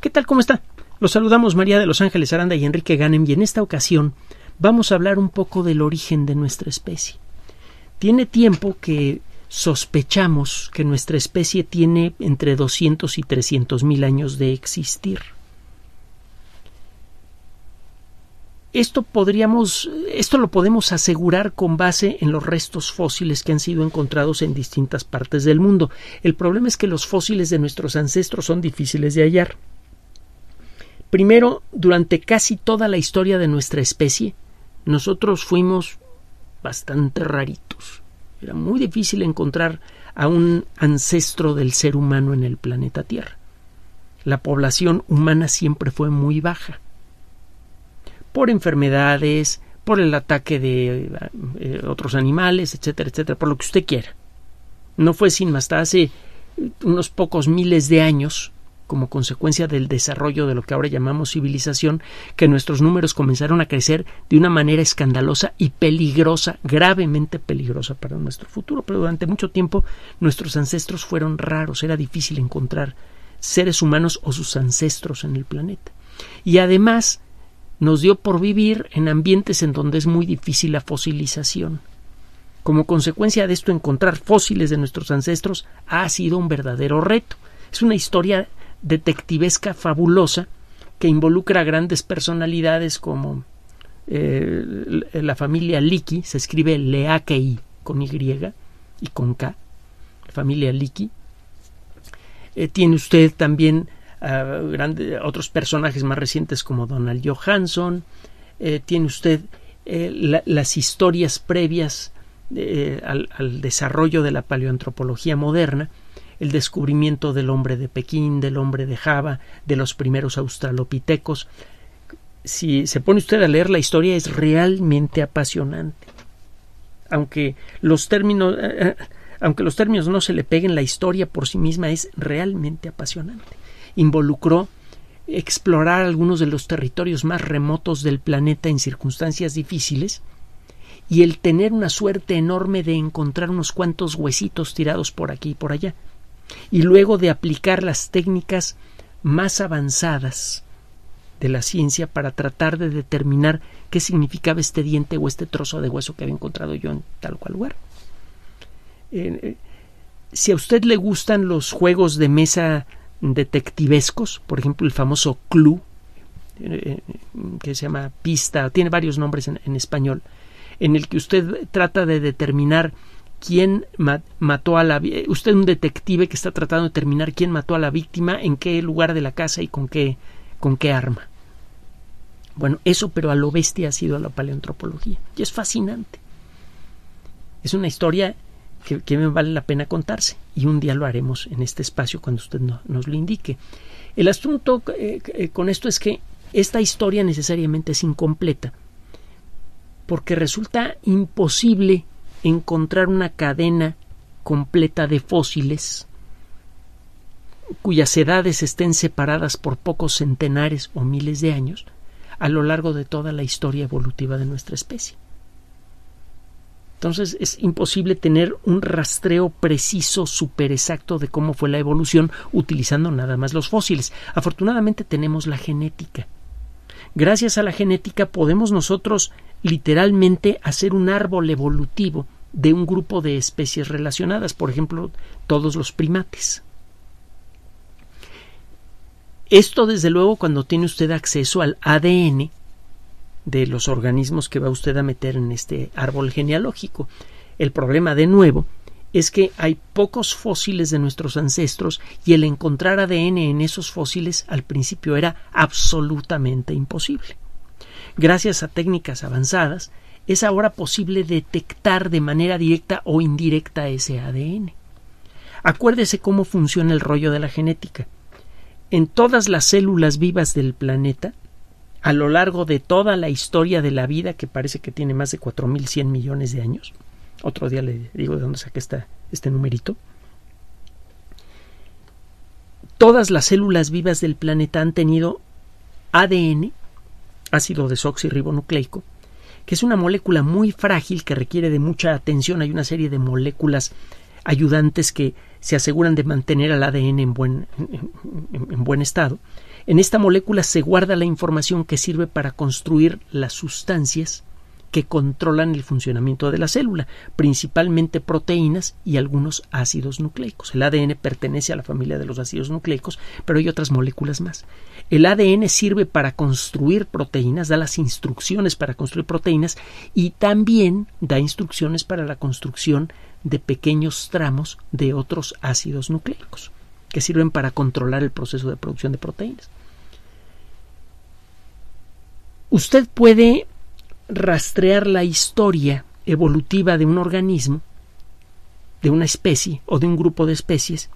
¿Qué tal? ¿Cómo está? Los saludamos María de Los Ángeles Aranda y Enrique Ganem y en esta ocasión vamos a hablar un poco del origen de nuestra especie. Tiene tiempo que sospechamos que nuestra especie tiene entre 200 y 300 mil años de existir. Esto podríamos, esto lo podemos asegurar con base en los restos fósiles que han sido encontrados en distintas partes del mundo. El problema es que los fósiles de nuestros ancestros son difíciles de hallar. Primero, durante casi toda la historia de nuestra especie, nosotros fuimos bastante raritos. Era muy difícil encontrar a un ancestro del ser humano en el planeta Tierra. La población humana siempre fue muy baja por enfermedades, por el ataque de eh, otros animales, etcétera, etcétera, por lo que usted quiera. No fue sino hasta hace unos pocos miles de años, como consecuencia del desarrollo de lo que ahora llamamos civilización, que nuestros números comenzaron a crecer de una manera escandalosa y peligrosa, gravemente peligrosa para nuestro futuro. Pero durante mucho tiempo nuestros ancestros fueron raros, era difícil encontrar seres humanos o sus ancestros en el planeta. Y además, nos dio por vivir en ambientes en donde es muy difícil la fosilización. Como consecuencia de esto, encontrar fósiles de nuestros ancestros ha sido un verdadero reto. Es una historia detectivesca fabulosa que involucra a grandes personalidades como eh, la familia Leakey, se escribe Leakey con Y y con K, familia Leakey. Eh, tiene usted también otros personajes más recientes como Donald Johansson, eh, tiene usted eh, las historias previas eh, al, desarrollo de la paleoantropología moderna, el descubrimiento del hombre de Pekín, del hombre de Java, de los primeros australopitecos. Si se pone usted a leer la historia es realmente apasionante. Aunque los términos aunque los términos no se le peguen, la historia por sí misma es realmente apasionante involucró explorar algunos de los territorios más remotos del planeta en circunstancias difíciles y el tener una suerte enorme de encontrar unos cuantos huesitos tirados por aquí y por allá y luego de aplicar las técnicas más avanzadas de la ciencia para tratar de determinar qué significaba este diente o este trozo de hueso que había encontrado yo en tal cual lugar. Eh, eh, si a usted le gustan los juegos de mesa detectivescos, por ejemplo el famoso Clue, eh, que se llama Pista, tiene varios nombres en, español, en el que usted trata de determinar quién mató a la usted un detective que está tratando de determinar quién mató a la víctima, en qué lugar de la casa y con qué con qué arma. Bueno, eso pero a lo bestia ha sido la paleoantropología y es fascinante. Es una historia que, me vale la pena contarse y un día lo haremos en este espacio cuando usted nos lo indique. El asunto eh, eh, con esto es que esta historia necesariamente es incompleta porque resulta imposible encontrar una cadena completa de fósiles cuyas edades estén separadas por pocos centenares o miles de años a lo largo de toda la historia evolutiva de nuestra especie. Entonces es imposible tener un rastreo preciso, súper exacto de cómo fue la evolución utilizando nada más los fósiles. Afortunadamente tenemos la genética. Gracias a la genética podemos nosotros literalmente hacer un árbol evolutivo de un grupo de especies relacionadas, por ejemplo, todos los primates. Esto, desde luego, cuando tiene usted acceso al ADN de los organismos que va usted a meter en este árbol genealógico. El problema, de nuevo, es que hay pocos fósiles de nuestros ancestros y el encontrar ADN en esos fósiles al principio era absolutamente imposible. Gracias a técnicas avanzadas, es ahora posible detectar de manera directa o indirecta ese ADN. Acuérdese cómo funciona el rollo de la genética. En todas las células vivas del planeta a lo largo de toda la historia de la vida, que parece que tiene más de 4.100 millones de años. Otro día le digo de dónde saqué este numerito. Todas las células vivas del planeta han tenido ADN, ácido desoxirribonucleico, que es una molécula muy frágil que requiere de mucha atención. Hay una serie de moléculas ayudantes que se aseguran de mantener al ADN en buen estado. En esta molécula se guarda la información que sirve para construir las sustancias que controlan el funcionamiento de la célula, principalmente proteínas y algunos ácidos nucleicos. El ADN pertenece a la familia de los ácidos nucleicos, pero hay otras moléculas más. El ADN sirve para construir proteínas, da las instrucciones para construir proteínas y también da instrucciones para la construcción de pequeños tramos de otros ácidos nucleicos que sirven para controlar el proceso de producción de proteínas. Usted puede rastrear la historia evolutiva de un organismo, de una especie o de un grupo de especies,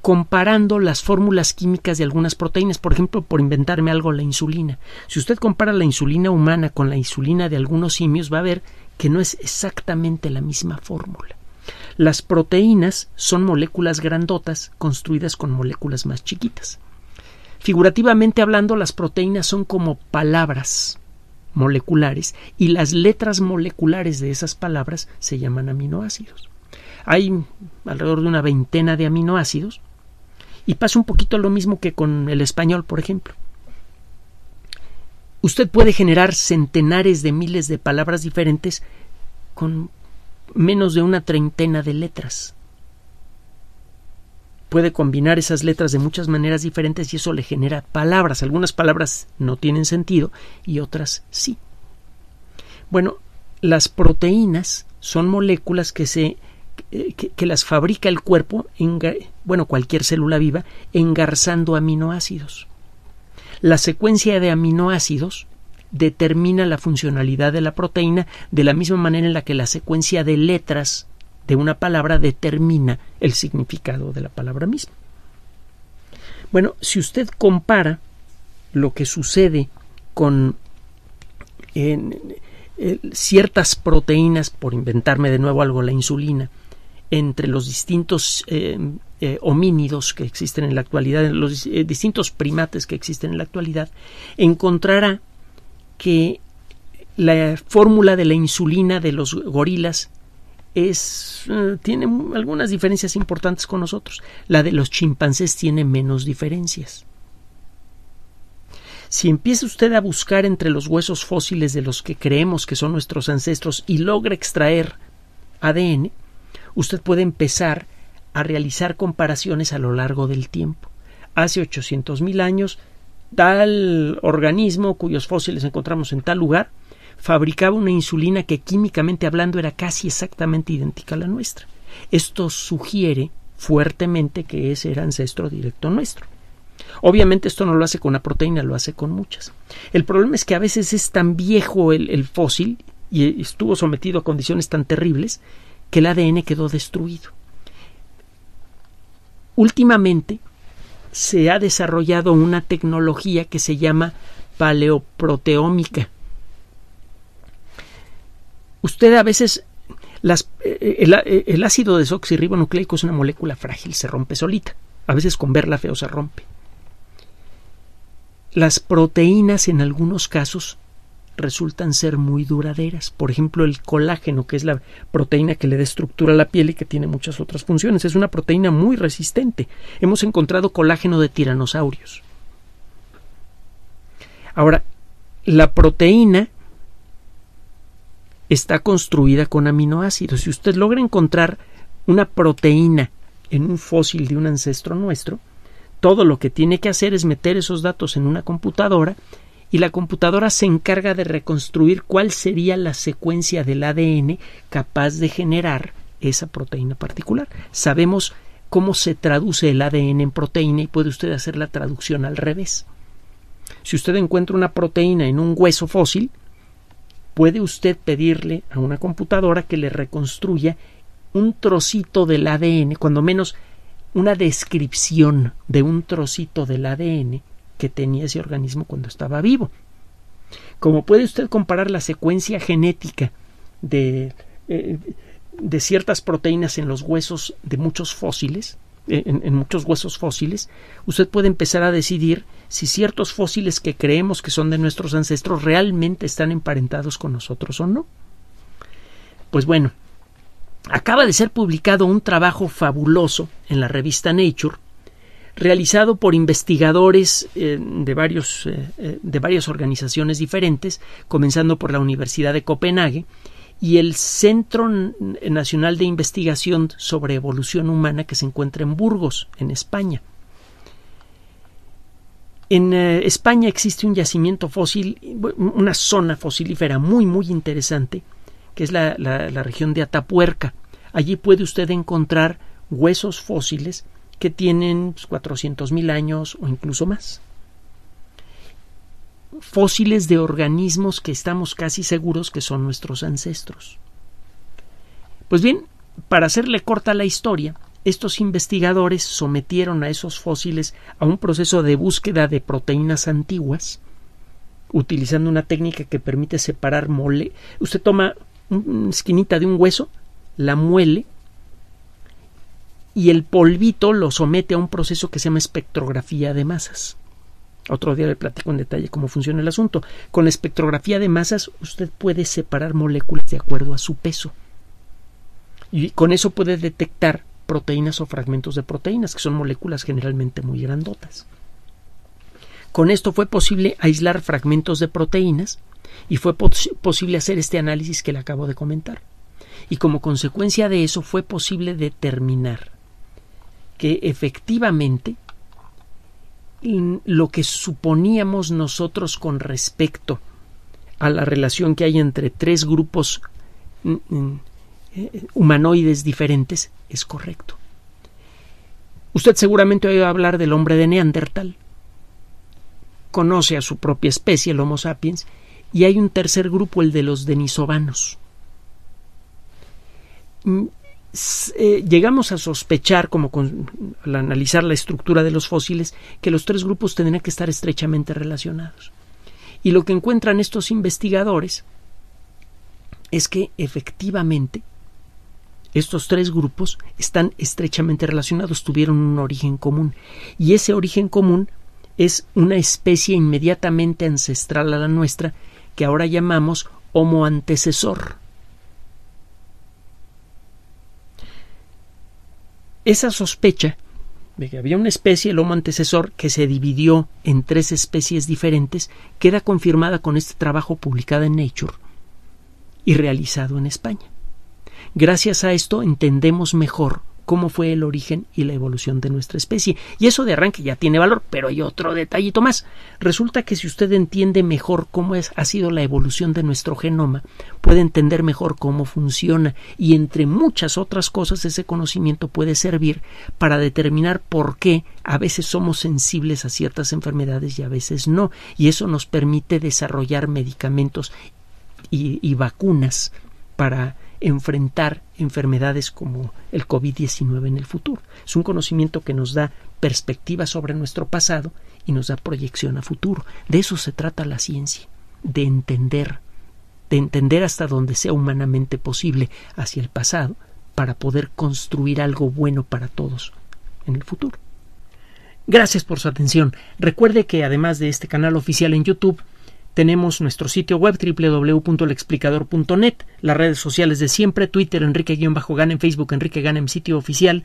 comparando las fórmulas químicas de algunas proteínas, por ejemplo, por inventarme algo, la insulina. Si usted compara la insulina humana con la insulina de algunos simios, va a ver que no es exactamente la misma fórmula. Las proteínas son moléculas grandotas construidas con moléculas más chiquitas. Figurativamente hablando, las proteínas son como palabras moleculares y las letras moleculares de esas palabras se llaman aminoácidos. Hay alrededor de una veintena de aminoácidos y pasa un poquito lo mismo que con el español, por ejemplo. Usted puede generar centenares de miles de palabras diferentes con menos de una treintena de letras. Puede combinar esas letras de muchas maneras diferentes y eso le genera palabras. Algunas palabras no tienen sentido y otras sí. Bueno, las proteínas son moléculas que se que, las fabrica el cuerpo, bueno, cualquier célula viva, engarzando aminoácidos. La secuencia de aminoácidos determina la funcionalidad de la proteína de la misma manera en la que la secuencia de letras de una palabra determina el significado de la palabra misma. Bueno, si usted compara lo que sucede con ciertas proteínas, por inventarme de nuevo algo, la insulina, entre los distintos eh, eh, homínidos que existen en la actualidad, los eh, distintos primates que existen en la actualidad, encontrará que la fórmula de la insulina de los gorilas es, eh, tiene algunas diferencias importantes con nosotros. La de los chimpancés tiene menos diferencias. Si empieza usted a buscar entre los huesos fósiles de los que creemos que son nuestros ancestros y logra extraer ADN, usted puede empezar a realizar comparaciones a lo largo del tiempo. Hace mil años tal organismo cuyos fósiles encontramos en tal lugar fabricaba una insulina que químicamente hablando era casi exactamente idéntica a la nuestra. Esto sugiere fuertemente que ese era ancestro directo nuestro. Obviamente esto no lo hace con una proteína, lo hace con muchas. El problema es que a veces es tan viejo el, el fósil y estuvo sometido a condiciones tan terribles que el ADN quedó destruido. Últimamente se ha desarrollado una tecnología que se llama paleoproteómica. Usted a veces eh, el, eh, el, ácido desoxirribonucleico es una molécula frágil, se rompe solita. A veces con verla feo se rompe. Las proteínas en algunos casos resultan ser muy duraderas. Por ejemplo, el colágeno, que es la proteína que le da estructura a la piel y que tiene muchas otras funciones, es una proteína muy resistente. Hemos encontrado colágeno de tiranosaurios. Ahora, la proteína está construida con aminoácidos. Si usted logra encontrar una proteína en un fósil de un ancestro nuestro, todo lo que tiene que hacer es meter esos datos en una computadora y la computadora se encarga de reconstruir cuál sería la secuencia del ADN capaz de generar esa proteína particular. Sabemos cómo se traduce el ADN en proteína y puede usted hacer la traducción al revés. Si usted encuentra una proteína en un hueso fósil, puede usted pedirle a una computadora que le reconstruya un trocito del ADN, cuando menos una descripción de un trocito del ADN que tenía ese organismo cuando estaba vivo. Como puede usted comparar la secuencia genética de, eh, de ciertas proteínas en los huesos de muchos fósiles, eh, en, en, muchos huesos fósiles, usted puede empezar a decidir si ciertos fósiles que creemos que son de nuestros ancestros realmente están emparentados con nosotros o no. Pues bueno, acaba de ser publicado un trabajo fabuloso en la revista Nature realizado por investigadores eh, de, varios, eh, eh, de varias organizaciones diferentes, comenzando por la Universidad de Copenhague y el Centro Nacional de Investigación sobre Evolución Humana que se encuentra en Burgos, en España. En España existe un yacimiento fósil, una zona fosilífera muy, muy interesante, que es la, la región de Atapuerca. Allí puede usted encontrar huesos fósiles que tienen 400.000 pues, años o incluso más. Fósiles de organismos que estamos casi seguros que son nuestros ancestros. Pues bien, para hacerle corta la historia, estos investigadores sometieron a esos fósiles a un proceso de búsqueda de proteínas antiguas, utilizando una técnica que permite separar mole. Usted toma una esquinita de un hueso, la muele y el polvito lo somete a un proceso que se llama espectrografía de masas. Otro día le platico en detalle cómo funciona el asunto. Con la espectrografía de masas usted puede separar moléculas de acuerdo a su peso. Y con eso puede detectar proteínas o fragmentos de proteínas, que son moléculas generalmente muy grandotas. Con esto fue posible aislar fragmentos de proteínas y fue posible hacer este análisis que le acabo de comentar. Y como consecuencia de eso fue posible determinar que efectivamente lo que suponíamos nosotros con respecto a la relación que hay entre tres grupos humanoides diferentes es correcto. Usted seguramente ha oído hablar del hombre de Neandertal. Conoce a su propia especie, el Homo sapiens, y hay un tercer grupo, el de los denisovanos. Mm, eh, llegamos a sospechar, como al analizar la estructura de los fósiles, que los tres grupos tendrían que estar estrechamente relacionados. Y lo que encuentran estos investigadores es que efectivamente estos tres grupos están estrechamente relacionados, tuvieron un origen común. Y ese origen común es una especie inmediatamente ancestral a la nuestra que ahora llamamos Homo antecesor. Esa sospecha de que había una especie, el Homo antecesor, que se dividió en tres especies diferentes, queda confirmada con este trabajo publicado en Nature y realizado en España. Gracias a esto entendemos mejor cómo fue el origen y la evolución de nuestra especie. Y eso de arranque ya tiene valor, pero hay otro detallito más. Resulta que si usted entiende mejor cómo es, ha sido la evolución de nuestro genoma, puede entender mejor cómo funciona y entre muchas otras cosas ese conocimiento puede servir para determinar por qué a veces somos sensibles a ciertas enfermedades y a veces no. Y eso nos permite desarrollar medicamentos y, y vacunas para enfrentar enfermedades como el COVID-19 en el futuro. Es un conocimiento que nos da perspectiva sobre nuestro pasado y nos da proyección a futuro. De eso se trata la ciencia, de entender, de entender hasta donde sea humanamente posible hacia el pasado para poder construir algo bueno para todos en el futuro. Gracias por su atención. Recuerde que además de este canal oficial en YouTube, tenemos nuestro sitio web www.lexplicador.net, las redes sociales de siempre, Twitter Enrique-Ganem, Facebook Enrique Ganem, sitio oficial.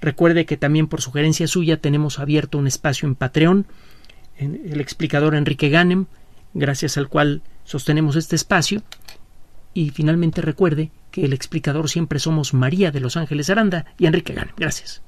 Recuerde que también por sugerencia suya tenemos abierto un espacio en Patreon, en el explicador Enrique Ganem, gracias al cual sostenemos este espacio. Y finalmente recuerde que el explicador siempre somos María de Los Ángeles Aranda y Enrique Ganem. Gracias.